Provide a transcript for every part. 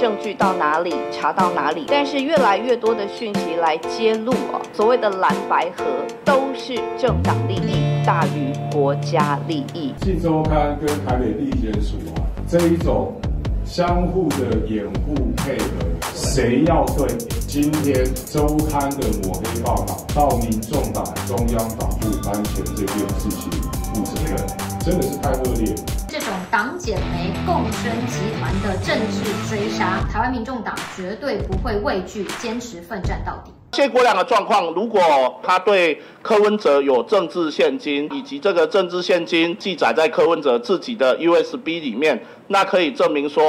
证据到哪里查到哪里，但是越来越多的讯息来揭露啊，所谓的蓝白河都是政党利益大于国家利益。《信周刊》跟台北地检署啊，这一种相互的掩护配合，谁要对今天周刊的抹黑报道到民众党中央党部安全这件事情负责任，真的是太恶劣。党检媒共生集团的政治追杀，台湾民众党绝对不会畏惧，坚持奋战到底。谢国良的状况，如果他对柯文哲有政治现金，以及这个政治现金记载在柯文哲自己的 USB 里面，那可以证明说，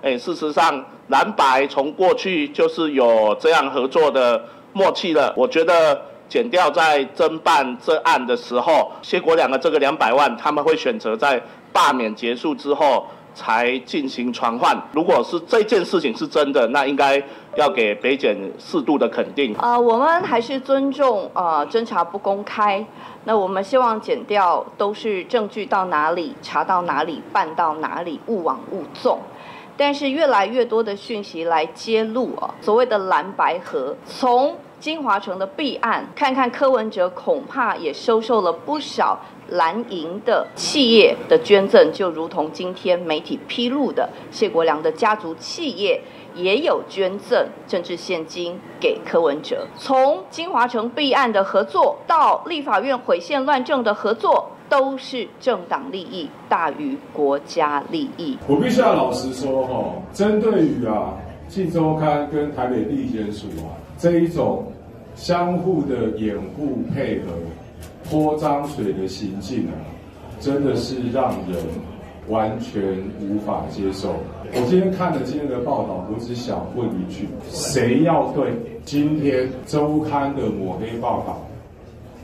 哎，事实上蓝白从过去就是有这样合作的默契了。我觉得减掉在侦办这案的时候，谢国良的这个两百万，他们会选择在罢免结束之后。才进行传唤。如果是这件事情是真的，那应该要给北检适度的肯定。呃，我们还是尊重呃侦查不公开。那我们希望检调都是证据到哪里查到哪里办到哪里，勿往勿纵。但是越来越多的讯息来揭露啊，所谓的蓝白河，从金华城的弊案看看柯文哲，恐怕也收受了不少。蓝营的企业的捐赠，就如同今天媒体披露的，谢国良的家族企业也有捐赠政治现金给柯文哲。从金华城弊案的合作，到立法院毁宪乱政的合作，都是政党利益大于国家利益。我必须要老实说，哈，针对于啊《信周刊》跟台北地检署啊这一种相互的掩护配合。泼脏水的行径啊，真的是让人完全无法接受。我今天看了今天的报道，我只想问一句：谁要对今天周刊的抹黑报道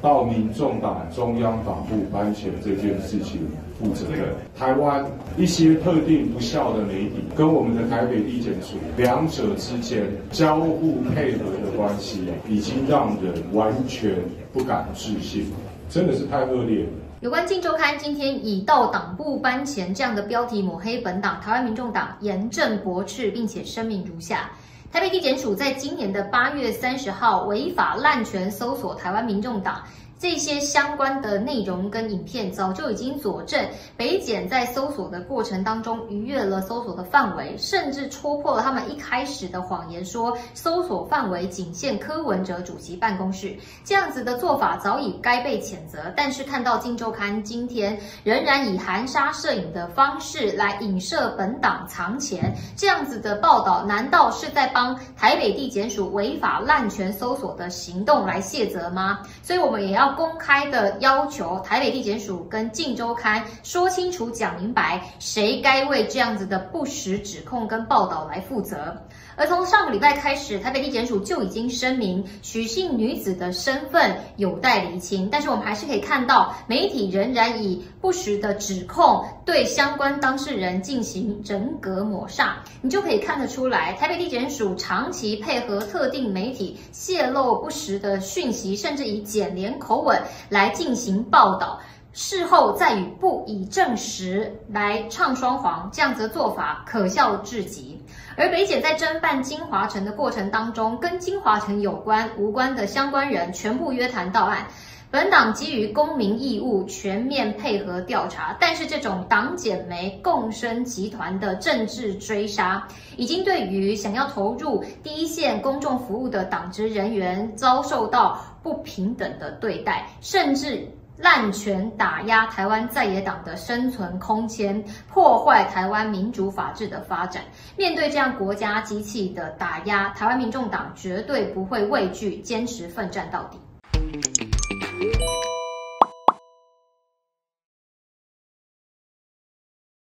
到民众党中央党部颁权这件事情负责任？台湾一些特定不孝的媒体跟我们的台北地检署两者之间交互配合的关系，已经让人完全不敢置信。真的是太恶劣了。有关《镜周刊》今天以“到党部搬钱”这样的标题抹黑本党，台湾民众党严正驳斥，并且声明如下：台北地检署在今年的八月三十号违法滥权搜索台湾民众党。这些相关的内容跟影片早就已经佐证，北检在搜索的过程当中逾越了搜索的范围，甚至戳破了他们一开始的谎言，说搜索范围仅限柯文哲主席办公室。这样子的做法早已该被谴责。但是看到《金周刊》今天仍然以含沙射影的方式来影射本党藏钱，这样子的报道，难道是在帮台北地检署违法滥权搜索的行动来卸责吗？所以我们也要。公开的要求台北地检署跟《镜周刊》说清楚、讲明白，谁该为这样子的不实指控跟报道来负责。而从上个礼拜开始，台北地检署就已经声明许姓女子的身份有待厘清，但是我们还是可以看到，媒体仍然以不实的指控对相关当事人进行人格抹煞。你就可以看得出来，台北地检署长期配合特定媒体泄露不实的讯息，甚至以简连口吻来进行报道，事后再以不以证实来唱双簧，这样子的做法可笑至极。而北姐在侦办金华城的过程当中，跟金华城有关无关的相关人全部约谈到案。本党基于公民义务，全面配合调查。但是这种党检媒共生集团的政治追杀，已经对于想要投入第一线公众服务的党职人员，遭受到不平等的对待，甚至。滥权打压台湾在野党的生存空间，破坏台湾民主法治的发展。面对这样国家机器的打压，台湾民众党绝对不会畏惧，坚持奋战到底。